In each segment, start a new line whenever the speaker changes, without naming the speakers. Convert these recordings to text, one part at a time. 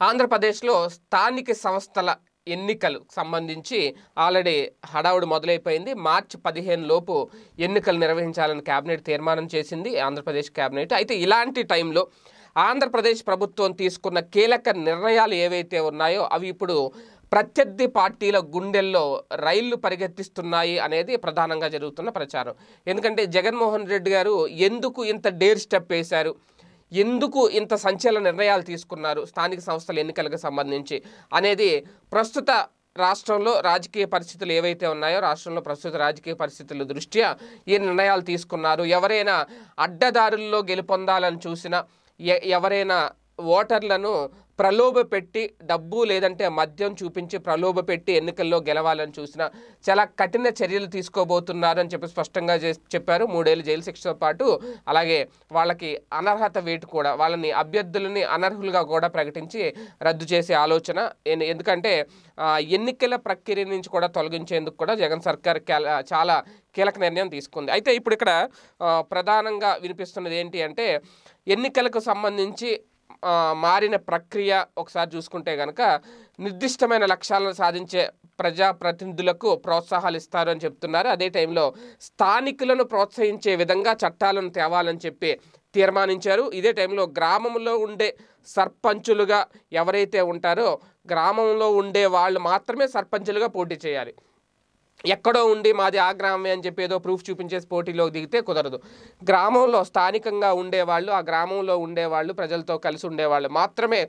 ఆంధ్రప్రదేశ్లో స్థానిక సంస్థల ఎన్నికలు సంబంధించి ఆల్రెడీ హడావుడు మొదలైపోయింది. మార్చి పదిహేను లోపు ఎన్నికలు నిర్వహించాలని కేబినెట్ తీర్మానం చేసింది ఆంధ్రప్రదేశ్ కేబినెట్ అయితే ఇలాంటి టైంలో ఆంధ్రప్రదేశ్ ప్రభుత్వం తీసుకున్న కీలక నిర్ణయాలు ఏవైతే ఉన్నాయో అవి ఇప్పుడు ప్రత్యర్థి పార్టీల గుండెల్లో రైళ్ళు పరిగెత్తిస్తున్నాయి అనేది ప్రధానంగా జరుగుతున్న ప్రచారం. ఎందుకంటే జగన్మోహన్ రెడ్డి గారు ఎందుకు ఇంత డేర్ స్టెప్ వేశారు? ఎందుకు ఇంత సంచలన నిర్ణయాలు తీసుకున్నారు? స్థానిక సంస్థల ఎన్నికలకు సంబంధించి అనేది ప్రస్తుత రాష్ట్రంలో రాజకీయ పరిస్థితులు ఏవైతే ఉన్నాయో రాష్ట్రంలో ప్రస్తుత రాజకీయ పరిస్థితుల దృష్ట్యా ఈ నిర్ణయాలు తీసుకున్నారు. ఎవరైనా అడ్డదారుల్లో గెలుపొందాలని చూసినా ఎ- ఎవరైనా ఓటర్లను ప్రలోభ పెట్టి డబ్బు లేదంటే మద్యం చూపించి ప్రలోభ పెట్టి ఎన్నికల్లో గెలవాలని చూసినా చాలా కఠిన చర్యలు తీసుకోబోతున్నారు అని చెప్పి స్పష్టంగా చెప్పారు. మూడేళ్ళు జైలు శిక్షతో పాటు అలాగే వాళ్ళకి అనర్హత వేటు కూడా వాళ్ళని అభ్యర్థులని అనర్హులుగా కూడా ప్రకటించి రద్దు చేసే ఆలోచన. ఎందుకంటే ఎన్నికల ప్రక్రియ నుంచి కూడా తొలగించేందుకు కూడా జగన్ సర్కార్ చాలా కీలక నిర్ణయం తీసుకుంది. అయితే ఇప్పుడు ఇక్కడ ప్రధానంగా వినిపిస్తున్నది ఏంటి అంటే ఎన్నికలకు సంబంధించి మారిన ప్రక్రియ ఒకసారి చూసుకుంటే కనుక నిర్దిష్టమైన లక్ష్యాలను సాధించే ప్రజాప్రతినిధులకు ప్రోత్సాహాలు ఇస్తారు అని చెప్తున్నారు. అదే టైంలో స్థానికులను ప్రోత్సహించే విధంగా చట్టాలను తేవాలని చెప్పి తీర్మానించారు. ఇదే టైంలో గ్రామంలో ఉండే సర్పంచులుగా ఎవరైతే ఉంటారో గ్రామంలో ఉండే వాళ్ళు మాత్రమే సర్పంచులుగా పోటీ చేయాలి. ఎక్కడో ఉండి మాది ఆ గ్రామమే అని చెప్పి ఏదో ప్రూఫ్ చూపించేసి పోటీలోకి దిగితే కుదరదు. గ్రామంలో స్థానికంగా ఉండేవాళ్ళు ఆ గ్రామంలో ఉండేవాళ్ళు ప్రజలతో కలిసి ఉండేవాళ్ళు మాత్రమే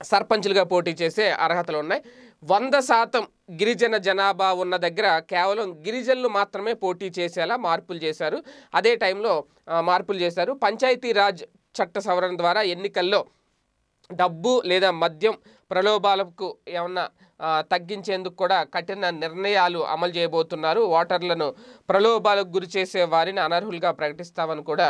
సర్పంచులుగా పోటీ చేసే అర్హతలు ఉన్నాయి. వంద శాతం గిరిజన జనాభా ఉన్న దగ్గర కేవలం గిరిజనులు మాత్రమే పోటీ చేసేలా మార్పులు చేశారు. అదే టైంలో మార్పులు చేశారు. పంచాయతీరాజ్ చట్ట సవరణ ద్వారా ఎన్నికల్లో డబ్బు లేదా మద్యం ప్రలోభాలకు ఏమన్నా తగ్గించేందుకు కూడా కఠిన నిర్ణయాలు అమలు చేయబోతున్నారు. ఓటర్లను ప్రలోభాలకు గురి చేసే వారిని అనర్హులుగా ప్రకటిస్తామని కూడా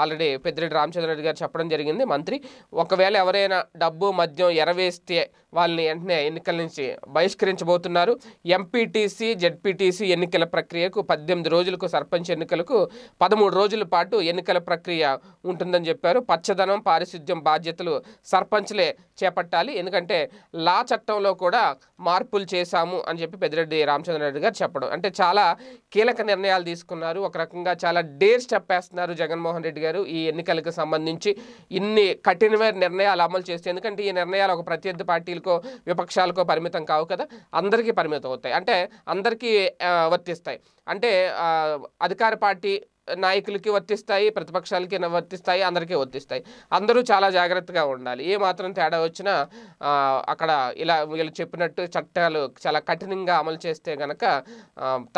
ఆల్రెడీ పెద్దిరెడ్డి రామచంద్రరెడ్డి గారు చెప్పడం జరిగింది. మంత్రి ఒకవేళ ఎవరైనా డబ్బు మద్యం ఎరవేస్తే వాళ్ళని వెంటనే ఎన్నికల నుంచి బహిష్కరించబోతున్నారు. ఎంపీటీసీ జెడ్పీటీసీ ఎన్నికల ప్రక్రియకు పద్దెనిమిది రోజులకు సర్పంచ్ ఎన్నికలకు పదమూడు రోజుల పాటు ఎన్నికల ప్రక్రియ ఉంటుందని చెప్పారు. పచ్చదనం పారిశుద్ధ్యం బాధ్యతలు సర్పంచ్లే చేపట్టాలి. ఎందుకంటే లా చట్టంలో కూడా మార్పులు చేశాము అని చెప్పి పెద్దిరెడ్డి రామచంద్రారెడ్డి గారు చెప్పడం. అంటే చాలా కీలక నిర్ణయాలు తీసుకున్నారు. ఒక రకంగా చాలా డేర్ స్టెప్ వేస్తున్నారు జగన్మోహన్ రెడ్డి గారు ఈ ఎన్నికలకు సంబంధించి. ఇన్ని కఠినమైన నిర్ణయాలు అమలు చేస్తే ఎందుకంటే ఈ నిర్ణయాలు ఒక ప్రత్యర్థి పార్టీలకో విపక్షాలకో పరిమితం కావు కదా. అందరికీ పరిమితం అవుతాయి. అంటే అందరికీ వర్తిస్తాయి. అంటే అధికార పార్టీ నాయకులకి వర్తిస్తాయి ప్రతిపక్షాలకి వర్తిస్తాయి అందరికీ వర్తిస్తాయి. అందరూ చాలా జాగ్రత్తగా ఉండాలి. ఏ మాత్రం తేడా వచ్చినా అక్కడ ఇలా వీళ్ళు చెప్పినట్టు చట్టాలు చాలా కఠినంగా అమలు చేస్తే గనక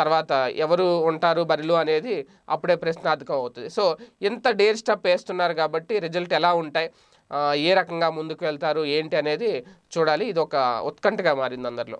తర్వాత ఎవరు ఉంటారు బరిలో అనేది అప్పుడే ప్రశ్నార్థకం అవుతుంది. సో ఎంత డేర్ స్టెప్ వేస్తున్నారు కాబట్టి రిజల్ట్ ఎలా ఉంటాయి ఏ రకంగా ముందుకు వెళ్తారు ఏంటి అనేది చూడాలి. ఇది ఒక ఉత్కంఠగా మారింది అందరిలో.